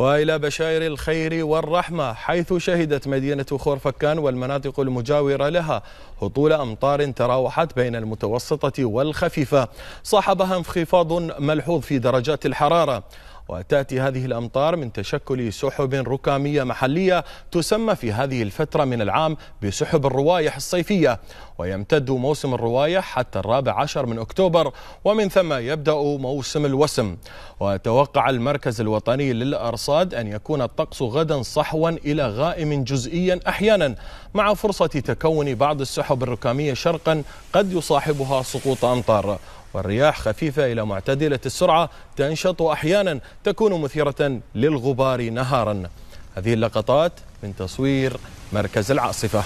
وإلى بشائر الخير والرحمة حيث شهدت مدينة خورفكان والمناطق المجاورة لها هطول أمطار تراوحت بين المتوسطة والخفيفة. صاحبها انخفاض ملحوظ في درجات الحرارة. وتأتي هذه الأمطار من تشكل سحب ركامية محلية تسمى في هذه الفترة من العام بسحب الروايح الصيفية. ويمتد موسم الروايح حتى الرابع عشر من أكتوبر ومن ثم يبدأ موسم الوسم. وتوقع المركز الوطني للأرصاد أن يكون الطقس غدا صحوا إلى غائم جزئيا أحيانا مع فرصة تكون بعض السحب الركامية شرقا قد يصاحبها سقوط أمطار. والرياح خفيفة إلى معتدلة السرعة تنشط أحيانا تكون مثيرة للغبار نهارا. هذه اللقطات من تصوير مركز العاصفة.